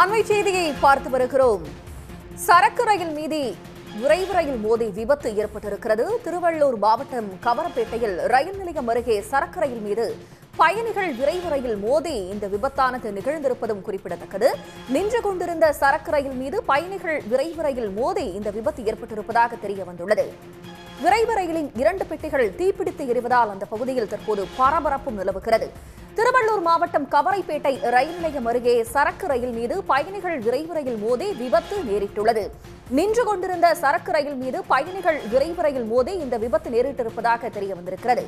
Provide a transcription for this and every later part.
அண்மை செய்தியை பார்த்து வருகிறோம். சரக்கு ரயில் மீது விரைவு ரயில் மோதி விபத்து ஏற்பட்டிருக்கிறது. திருவள்ளூர் மாவட்டம் கவரப்பேட்டையில் ரயில் நிலையம் அருகே சரக்கு ரயில் மீது பயணிகள் விரைவு ரயில் மோதி இந்த விபத்தானது நிகழ்ந்திருப்பதும் குறிப்பிடத்தக்கது. நின்று கொண்டிருந்த சரக்கு ரயில் மீது பயணிகள் விரைவு ரயில் மோதி இந்த விபத்து ஏற்பட்டிருப்பதாக தெரிய வந்துள்ளது விரைவு ரயிலின் இரண்டு பெட்டிகள் தீப்பிடித்து எரிவதால் அந்த பகுதியில் தற்போது பரபரப்பும் நிலவுகிறது. திருவள்ளூர் மாவட்டம் கவரைப்பேட்டை ரயில் நிலையம் அருகே சரக்கு ரயில் மீது பயணிகள் விரைவு ரயில் மோதி விபத்து நேரிட்டுள்ளது. நின்று கொண்டிருந்த சரக்கு ரயில் மீது பயணிகள் விரைவு ரயில் மோதி இந்த விபத்து நேரிட்டிருப்பதாக தெரிய வந்திருக்கிறது.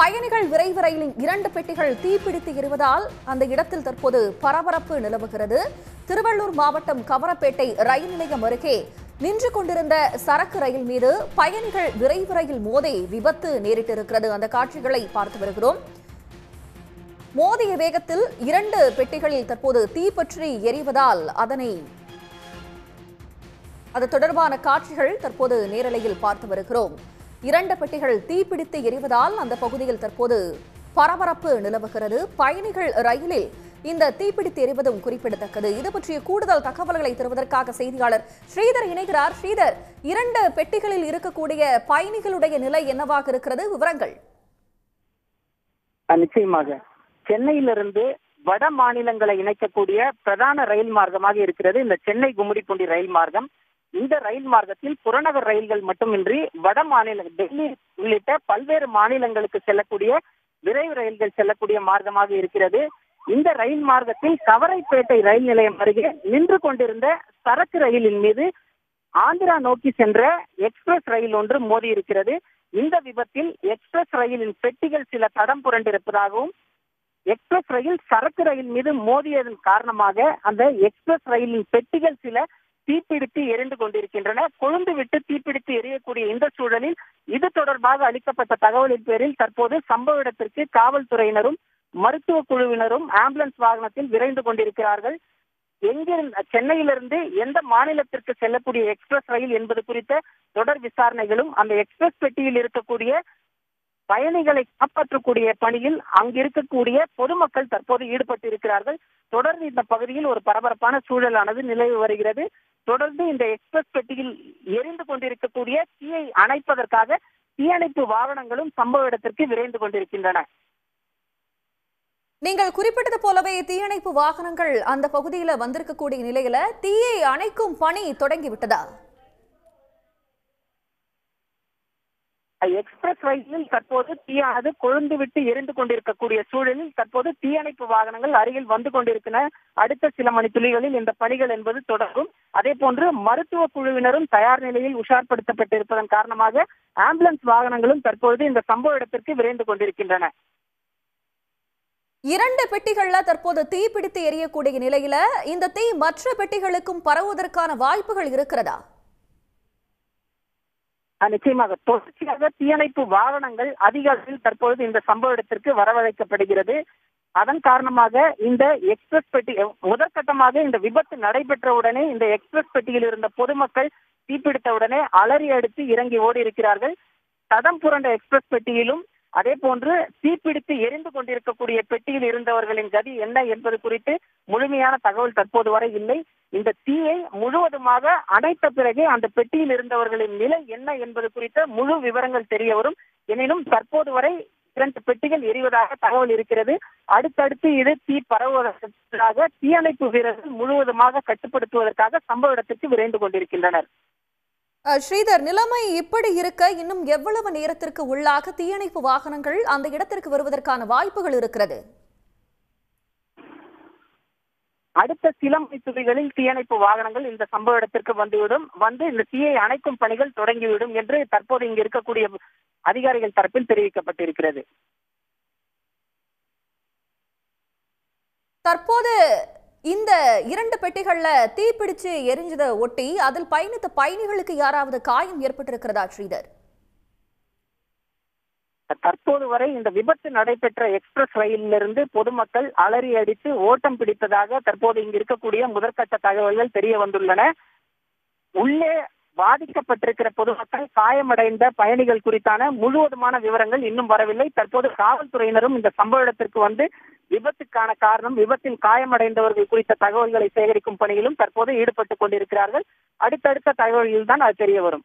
பயணிகள் விரைவு ரயிலின் இரண்டு பெட்டிகள் தீப்பிடித்து எறிவதால் அந்த இடத்தில் தற்போது பரபரப்பு நிலவுகிறது. திருவள்ளூர் மாவட்டம் கவரப்பேட்டை ரயில் நிலையம் அருகே நின்று கொண்டிருந்த சரக்கு ரயில் மீது பயணிகள் விரைவு ரயில் மோதி விபத்து நேரிட்டிருக்கிறது. அந்த காட்சிகளை பார்த்து வருகிறோம். மோதிய வேகத்தில் இரண்டு பெட்டிகளில் தற்போது தீப்பற்றி எரிவதால் அதனை அது தொடர்பான காட்சிகள் தற்போது நேரலையில் பார்த்து வருகிறோம். இரண்டு பெட்டிகள் தீப்பிடித்து எரிவதால் அந்த பகுதியில் தற்போது பரபரப்பு நிலவுகிறது. பயணிகள் ரயிலில் இந்த தீப்பிடித்து எரிவதும் குறிப்பிடத்தக்கது. இது பற்றிய கூடுதல் தகவல்களை தருவதற்காக செய்தியாளர் ஸ்ரீதர் இணைகிறார். ஸ்ரீதர் இரண்டு பெட்டிகளில் இருக்கக்கூடிய பயணிகளுடைய நிலை என்னவாக இருக்கிறது? விவரங்கள். நிச்சயமாக. சென்னையிலிருந்து வட மாநிலங்களை இணைக்கக்கூடிய பிரதான ரயில் மார்க்கமாக இருக்கிறது இந்த சென்னை கும்மிடிப்பூண்டி ரயில் மார்க்கம். இந்த ரயில் மார்க்கத்தில் புறநகர் ரயில்கள் மட்டுமின்றி வட மாநில டெல்லி உள்ளிட்ட பல்வேறு மாநிலங்களுக்கு செல்லக்கூடிய விரைவு ரயில்கள் செல்லக்கூடிய மார்க்கமாக இருக்கிறது. இந்த ரயில் மார்க்கத்தில் கவரைப்பேட்டை ரயில் நிலையம் அருகே நின்று கொண்டிருந்த சரக்கு ரயிலின் மீது ஆந்திரா நோக்கி சென்ற எக்ஸ்பிரஸ் ரயில் ஒன்று மோதி இருக்கிறது. இந்த விபத்தில் எக்ஸ்பிரஸ் ரயிலின் பெட்டிகள் சில தடம் புரண்டிருப்பதாகவும் எக்ஸ்பிரஸ் ரயில் சரக்கு ரயில் மீது மோதியதன் காரணமாக அந்த எக்ஸ்பிரஸ் ரயிலின் பெட்டிகள் சில தீப்பிடித்து எரிந்து கொண்டிருக்கின்றன. கொழுந்து விட்டு தீப்பிடித்து எரியக்கூடிய இந்த சூழலில் இது தொடர்பாக அளிக்கப்பட்ட தகவலின் பேரில் தற்போது சம்பவ இடத்திற்கு காவல்துறையினரும் மருத்துவ குழுவினரும் ஆம்புலன்ஸ் வாகனத்தில் விரைந்து கொண்டிருக்கிறார்கள். எங்கிருந்து சென்னையிலிருந்து எந்த மாநிலத்திற்கு செல்லக்கூடிய எக்ஸ்பிரஸ் ரயில் என்பது குறித்த தொடர் விசாரணைகளும் அந்த எக்ஸ்பிரஸ் பெட்டியில் இருக்கக்கூடிய பயணிகளை காப்பாற்றக்கூடிய பணியில் அங்கிருக்கக்கூடிய பொதுமக்கள் தற்போது ஈடுபட்டு இருக்கிறார்கள் தொடர்ந்து இந்த பகுதியில் ஒரு பரபரப்பான சூழலானது நிலவி வருகிறது. தொடர்ந்து இந்த எக்ஸ்பிரஸ் பெட்டியில் எரிந்து கொண்டிருக்கக்கூடிய தீயை அணைப்பதற்காக தீயணைப்பு வாகனங்களும் சம்பவ இடத்திற்கு விரைந்து கொண்டிருக்கின்றன. நீங்கள் குறிப்பிட்டது போலவே தீயணைப்பு வாகனங்கள் அந்த பகுதியில வந்திருக்கக்கூடிய நிலையில தீயை அணைக்கும் பணி தொடங்கி விட்டதா எக்ஸ்பிரஸ் ரயிலில் தற்போது தீயானது கொழுந்து விட்டு எரிந்து கொண்டிருக்கக்கூடிய சூழலில் தற்போது தீயணைப்பு வாகனங்கள் அருகில் வந்து கொண்டிருக்கின்றன அடுத்த சில மணி துளிகளில் இந்த பணிகள் என்பது தொடரும் அதே போன்று மருத்துவ குழுவினரும் தயார் நிலையில் உஷார்படுத்தப்பட்டிருப்பதன் காரணமாக ஆம்புலன்ஸ் வாகனங்களும் தற்போது இந்த சம்பவ இடத்திற்கு விரைந்து கொண்டிருக்கின்றன. இரண்டு பெட்டிகள்ல தற்போது தீ பிடித்து எரியக்கூடிய நிலையில இந்த தீ மற்ற பெட்டிகளுக்கும் பரவுவதற்கான வாய்ப்புகள் இருக்கிறதா? நிச்சயமாக. தொடர்ச்சியாக தீயணைப்பு வாகனங்கள் அதிக அளவில் தற்பொழுது இந்த சம்பவ இடத்திற்கு வரவழைக்கப்படுகிறது. அதன் காரணமாக இந்த எக்ஸ்பிரஸ் பெட்டி முதற்கட்டமாக இந்த விபத்து நடைபெற்ற உடனே இந்த எக்ஸ்பிரஸ் பெட்டியில் இருந்த பொதுமக்கள் தீப்பிடித்த உடனே அலறி அடித்து இறங்கி ஓடி இருக்கிறார்கள் தடம் புரண்ட எக்ஸ்பிரஸ் பெட்டியிலும் அதே போன்று தீப்பிடித்து எரிந்து கொண்டிருக்கக்கூடிய பெட்டியில் இருந்தவர்களின் கதி என்ன என்பது குறித்து முழுமையான தகவல் தற்போது வரை இல்லை. இந்த தீயை முழுவதுமாக அடைத்த பிறகு அந்த பெட்டியில் இருந்தவர்களின் நிலை என்ன என்பது குறித்த முழு விவரங்கள் தெரிய வரும். எனினும் தற்போது வரை இரண்டு பெட்டிகள் எரிவதாக தகவல் இருக்கிறது. அடுத்தடுத்து இது தீ பரவுவதற்காக தீயணைப்பு வீரர்கள் முழுவதுமாக கட்டுப்படுத்துவதற்காக சம்பவ இடத்திற்கு விரைந்து கொண்டிருக்கின்றனர். ஸ்ரீதர் நிலைமை இப்படி இருக்க இன்னும் எவ்வளவு நேரத்திற்கு உள்ளாக தீயணைப்பு வாகனங்கள் அந்த இடத்திற்கு வருவதற்கான வாய்ப்புகள் இருக்கிறது? அடுத்த சில மணி துளிகளில் தீயணைப்பு வாகனங்கள் இந்த சம்பவ இடத்திற்கு வந்துவிடும். வந்து இந்த தீயை அணைக்கும் பணிகள் தொடங்கிவிடும் என்று தற்போது இங்கு இருக்கக்கூடிய அதிகாரிகள் தரப்பில் தெரிவிக்கப்பட்டிருக்கிறது. தற்போது இந்த இரண்டு பெட்டிகள்ல தீ பிடிச்சு எரிஞ்சதை ஒட்டி அதில் பயணித்த பயணிகளுக்கு யாராவது காயம் ஏற்பட்டிருக்கிறதா ஸ்ரீதர்? தற்போது வரை இந்த விபத்து நடைபெற்ற எக்ஸ்பிரஸ் ரயிலிருந்து பொதுமக்கள் அலறி அடித்து ஓட்டம் பிடித்ததாக தற்போது இங்கு இருக்கக்கூடிய முதற்கட்ட தகவல்கள் தெரிய வந்துள்ளன. உள்ளே பாதிக்கப்பட்டிருக்கிற பொதுமக்கள் காயமடைந்த பயணிகள் குறித்தான முழுவதுமான விவரங்கள் இன்னும் வரவில்லை. தற்போது காவல்துறையினரும் இந்த சம்பவ இடத்திற்கு வந்து விபத்துக்கான காரணம் விபத்தில் காயமடைந்தவர்கள் குறித்த தகவல்களை சேகரிக்கும் பணியிலும் தற்போது ஈடுபட்டுக் கொண்டிருக்கிறார்கள். அடுத்தடுத்த தகவல்கள் தான் அது தெரிய வரும்.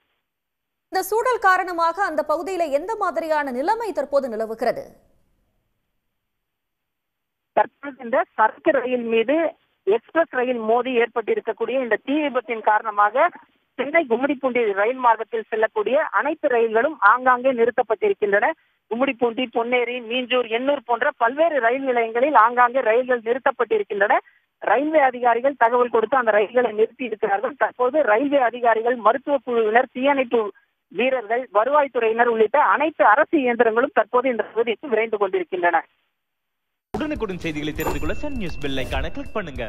இந்த சூழல் காரணமாக அந்த பகுதியில எந்த மாதிரியான நிலைமை தற்போது நிலவுகிறது? தற்போது இந்த சரக்கு ரயில் மீது எக்ஸ்பிரஸ் ரயில் மோதி ஏற்பட்டிருக்கக்கூடிய இந்த தீ விபத்தின் காரணமாக சென்னை கும்மிடிப்பூண்டி ரயில் மார்க்கத்தில் செல்லக்கூடிய அனைத்து ரயில்களும் ஆங்காங்கே நிறுத்தப்பட்டிருக்கின்றன. கும்மிடிப்பூண்டி பொன்னேரி மீஞ்சூர் எண்ணூர் போன்ற பல்வேறு ரயில் நிலையங்களில் ஆங்காங்கே ரயில்கள் நிறுத்தப்பட்டிருக்கின்றன. ரயில்வே அதிகாரிகள் தகவல் கொடுத்து அந்த ரயில்களை நிறுத்தி இருக்கிறார்கள். தற்போது ரயில்வே அதிகாரிகள் மருத்துவ குழுவினர் தீயணைப்பு வீரர்கள் வருவாய்த்துறையினர் உள்ளிட்ட அனைத்து அரசு இயந்திரங்களும் தற்போது இந்த பகுதிக்கு விரைந்து கொண்டிருக்கின்றன. உடனுக்குடன் செய்திகளை தெரிந்து கொள்ள சன் நியூஸ் பெல் கிளிக் பண்ணுங்க.